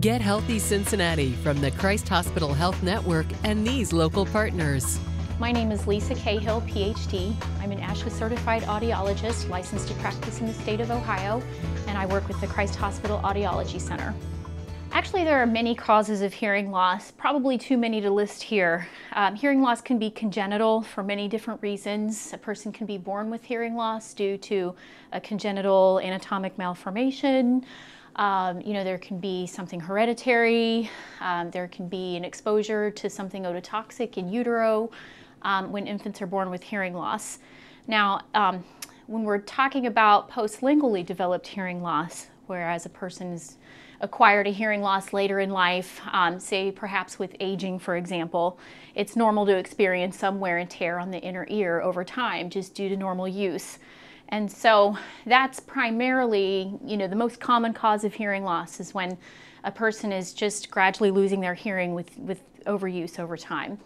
Get Healthy Cincinnati from the Christ Hospital Health Network and these local partners. My name is Lisa Cahill, PhD. I'm an ASHA certified audiologist licensed to practice in the state of Ohio, and I work with the Christ Hospital Audiology Center. Actually, there are many causes of hearing loss, probably too many to list here. Um, hearing loss can be congenital for many different reasons. A person can be born with hearing loss due to a congenital anatomic malformation. Um, you know, there can be something hereditary. Um, there can be an exposure to something ototoxic in utero um, when infants are born with hearing loss. Now, um, when we're talking about postlingually developed hearing loss, whereas a person is acquired a hearing loss later in life, um, say perhaps with aging, for example, it's normal to experience some wear and tear on the inner ear over time just due to normal use. And so that's primarily, you know, the most common cause of hearing loss is when a person is just gradually losing their hearing with, with overuse over time.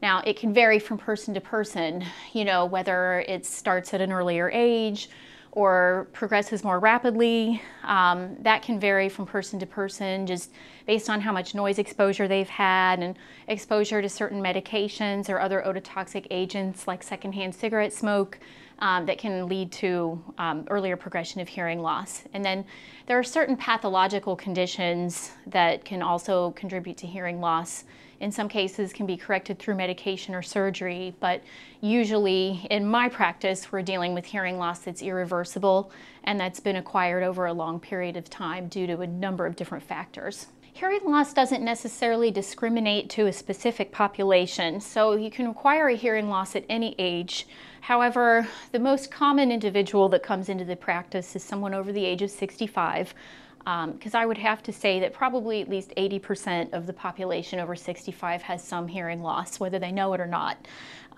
Now, it can vary from person to person, you know, whether it starts at an earlier age or progresses more rapidly. Um, that can vary from person to person just based on how much noise exposure they've had and exposure to certain medications or other ototoxic agents like secondhand cigarette smoke um, that can lead to um, earlier progression of hearing loss. And then there are certain pathological conditions that can also contribute to hearing loss in some cases can be corrected through medication or surgery, but usually in my practice, we're dealing with hearing loss that's irreversible and that's been acquired over a long period of time due to a number of different factors. Hearing loss doesn't necessarily discriminate to a specific population, so you can acquire a hearing loss at any age. However, the most common individual that comes into the practice is someone over the age of 65 because um, I would have to say that probably at least 80% of the population over 65 has some hearing loss, whether they know it or not.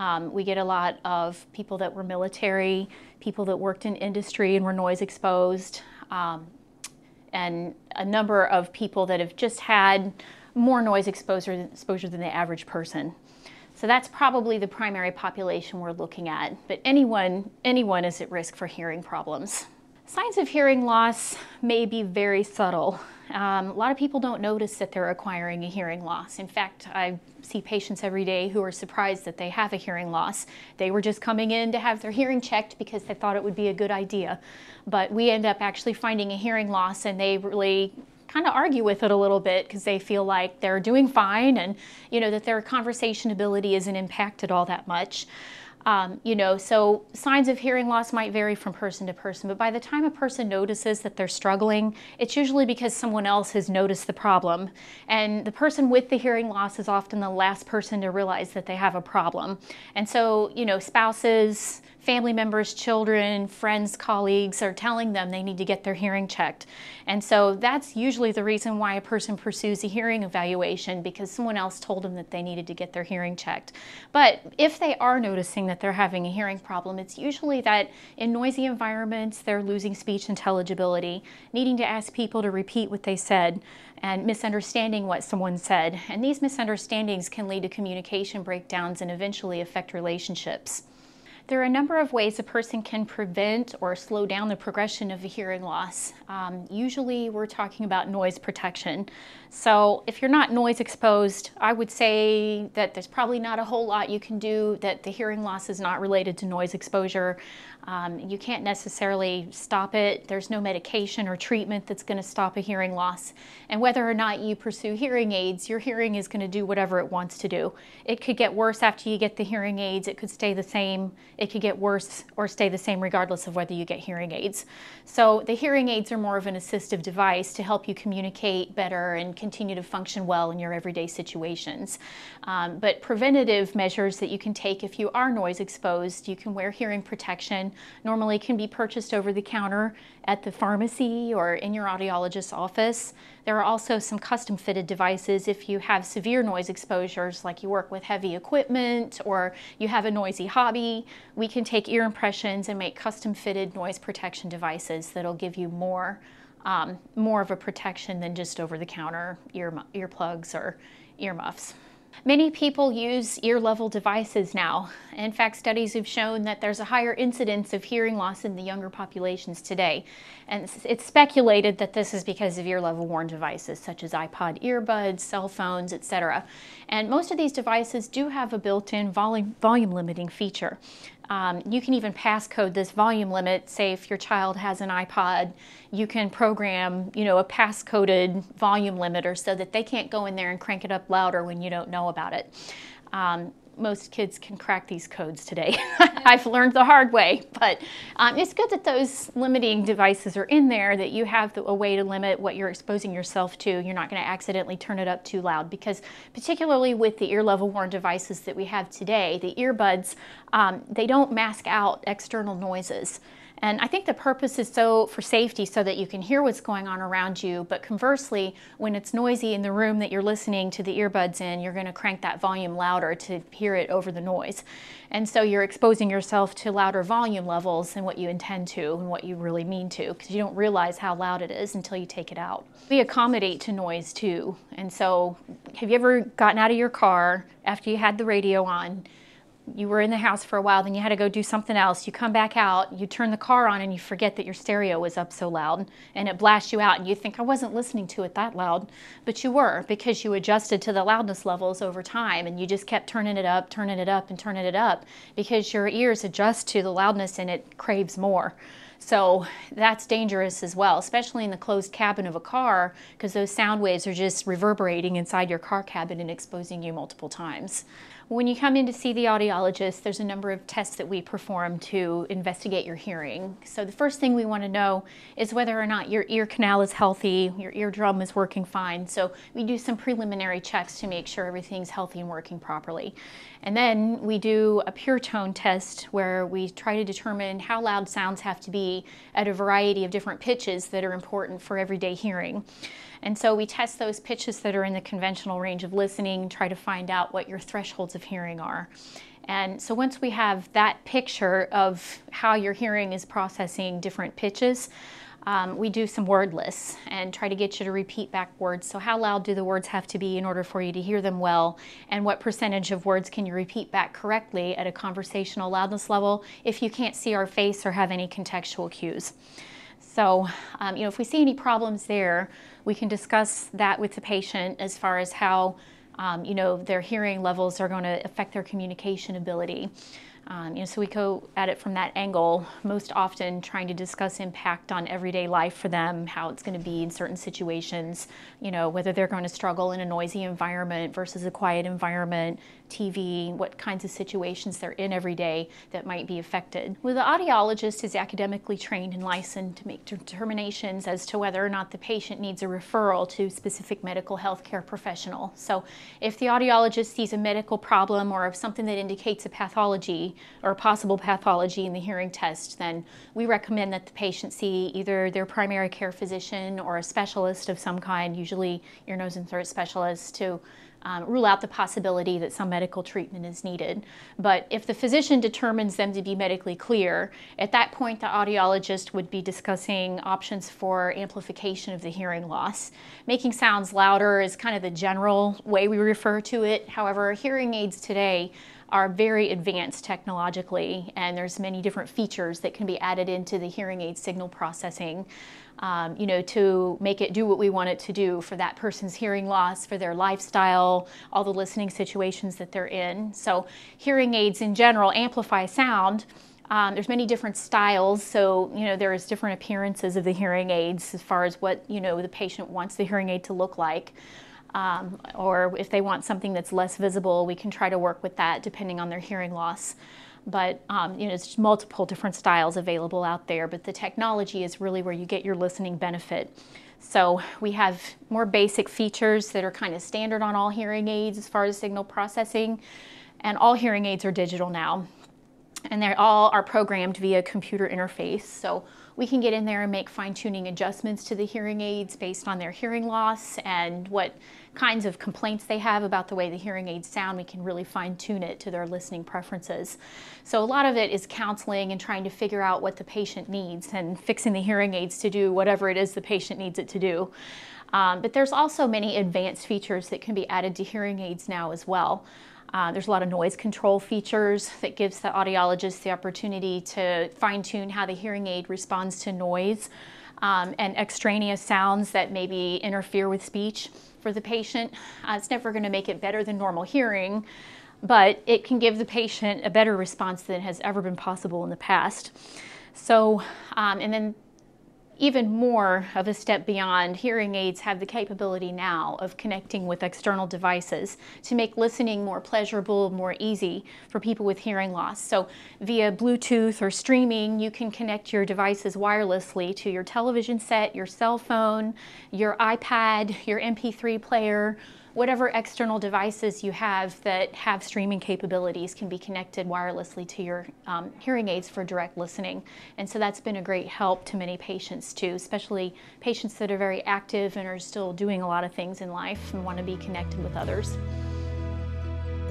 Um, we get a lot of people that were military, people that worked in industry and were noise exposed, um, and a number of people that have just had more noise exposure, exposure than the average person. So that's probably the primary population we're looking at. But anyone, anyone is at risk for hearing problems. Signs of hearing loss may be very subtle. Um, a lot of people don't notice that they're acquiring a hearing loss. In fact, I see patients every day who are surprised that they have a hearing loss. They were just coming in to have their hearing checked because they thought it would be a good idea. But we end up actually finding a hearing loss and they really kind of argue with it a little bit because they feel like they're doing fine and you know that their conversation ability isn't impacted all that much. Um, you know, so signs of hearing loss might vary from person to person, but by the time a person notices that they're struggling, it's usually because someone else has noticed the problem. And the person with the hearing loss is often the last person to realize that they have a problem. And so, you know, spouses, family members, children, friends, colleagues are telling them they need to get their hearing checked. And so that's usually the reason why a person pursues a hearing evaluation because someone else told them that they needed to get their hearing checked. But if they are noticing that they're having a hearing problem, it's usually that in noisy environments they're losing speech intelligibility, needing to ask people to repeat what they said, and misunderstanding what someone said. And these misunderstandings can lead to communication breakdowns and eventually affect relationships. There are a number of ways a person can prevent or slow down the progression of a hearing loss. Um, usually we're talking about noise protection. So if you're not noise exposed, I would say that there's probably not a whole lot you can do, that the hearing loss is not related to noise exposure. Um, you can't necessarily stop it. There's no medication or treatment that's going to stop a hearing loss. And whether or not you pursue hearing aids, your hearing is going to do whatever it wants to do. It could get worse after you get the hearing aids. It could stay the same. It could get worse or stay the same regardless of whether you get hearing aids. So the hearing aids are more of an assistive device to help you communicate better and continue to function well in your everyday situations. Um, but preventative measures that you can take if you are noise exposed, you can wear hearing protection normally can be purchased over the counter at the pharmacy or in your audiologist's office. There are also some custom fitted devices if you have severe noise exposures, like you work with heavy equipment or you have a noisy hobby. We can take ear impressions and make custom fitted noise protection devices that'll give you more, um, more of a protection than just over the counter ear, earplugs or earmuffs. Many people use ear level devices now. In fact, studies have shown that there's a higher incidence of hearing loss in the younger populations today. And it's speculated that this is because of ear level worn devices such as iPod earbuds, cell phones, etc. And most of these devices do have a built in volume, volume limiting feature. Um, you can even passcode this volume limit. Say if your child has an iPod, you can program, you know, a passcoded volume limiter so that they can't go in there and crank it up louder when you don't know about it. Um, most kids can crack these codes today. I've learned the hard way, but um, it's good that those limiting devices are in there, that you have the, a way to limit what you're exposing yourself to. You're not going to accidentally turn it up too loud because particularly with the ear level worn devices that we have today, the earbuds, um, they don't mask out external noises. And I think the purpose is so for safety so that you can hear what's going on around you. But conversely, when it's noisy in the room that you're listening to the earbuds in, you're going to crank that volume louder to hear it over the noise. And so you're exposing yourself to louder volume levels than what you intend to and what you really mean to because you don't realize how loud it is until you take it out. We accommodate to noise too. And so have you ever gotten out of your car after you had the radio on? You were in the house for a while, then you had to go do something else. You come back out, you turn the car on, and you forget that your stereo was up so loud, and it blasts you out, and you think, I wasn't listening to it that loud. But you were, because you adjusted to the loudness levels over time, and you just kept turning it up, turning it up, and turning it up, because your ears adjust to the loudness and it craves more. So that's dangerous as well, especially in the closed cabin of a car, because those sound waves are just reverberating inside your car cabin and exposing you multiple times. When you come in to see the audiologist, there's a number of tests that we perform to investigate your hearing. So the first thing we want to know is whether or not your ear canal is healthy, your eardrum is working fine. So we do some preliminary checks to make sure everything's healthy and working properly. And then we do a pure tone test where we try to determine how loud sounds have to be at a variety of different pitches that are important for everyday hearing. And so we test those pitches that are in the conventional range of listening, try to find out what your thresholds of hearing are. And so once we have that picture of how your hearing is processing different pitches, um, we do some word lists and try to get you to repeat back words. So how loud do the words have to be in order for you to hear them well? And what percentage of words can you repeat back correctly at a conversational loudness level if you can't see our face or have any contextual cues? So, um, you know, if we see any problems there, we can discuss that with the patient as far as how, um, you know, their hearing levels are going to affect their communication ability. Um, you know, so we go at it from that angle, most often trying to discuss impact on everyday life for them, how it's going to be in certain situations, you know, whether they're going to struggle in a noisy environment versus a quiet environment, TV, what kinds of situations they're in every day that might be affected. Well, the audiologist is academically trained and licensed to make determinations as to whether or not the patient needs a referral to specific medical health care professional. So if the audiologist sees a medical problem or something that indicates a pathology or possible pathology in the hearing test, then we recommend that the patient see either their primary care physician or a specialist of some kind, usually ear, nose, and throat specialist, to um, rule out the possibility that some medical treatment is needed. But if the physician determines them to be medically clear, at that point the audiologist would be discussing options for amplification of the hearing loss. Making sounds louder is kind of the general way we refer to it. However, hearing aids today are very advanced technologically and there's many different features that can be added into the hearing aid signal processing um, you know, to make it do what we want it to do for that person's hearing loss, for their lifestyle, all the listening situations that they're in. So hearing aids in general amplify sound. Um, there's many different styles, so you know there's different appearances of the hearing aids as far as what you know the patient wants the hearing aid to look like. Um, or if they want something that's less visible, we can try to work with that depending on their hearing loss but um, you know, there's multiple different styles available out there, but the technology is really where you get your listening benefit. So we have more basic features that are kind of standard on all hearing aids as far as signal processing, and all hearing aids are digital now. And they all are programmed via computer interface. So we can get in there and make fine tuning adjustments to the hearing aids based on their hearing loss and what kinds of complaints they have about the way the hearing aids sound. We can really fine tune it to their listening preferences. So a lot of it is counseling and trying to figure out what the patient needs and fixing the hearing aids to do whatever it is the patient needs it to do. Um, but there's also many advanced features that can be added to hearing aids now as well. Uh, there's a lot of noise control features that gives the audiologist the opportunity to fine tune how the hearing aid responds to noise um, and extraneous sounds that maybe interfere with speech for the patient. Uh, it's never going to make it better than normal hearing, but it can give the patient a better response than has ever been possible in the past. So, um, and then even more of a step beyond, hearing aids have the capability now of connecting with external devices to make listening more pleasurable, more easy for people with hearing loss. So via Bluetooth or streaming, you can connect your devices wirelessly to your television set, your cell phone, your iPad, your MP3 player, whatever external devices you have that have streaming capabilities can be connected wirelessly to your um, hearing aids for direct listening. And so that's been a great help to many patients too, especially patients that are very active and are still doing a lot of things in life and want to be connected with others.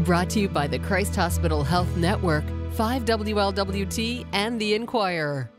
Brought to you by the Christ Hospital Health Network, 5WLWT, and The Enquirer.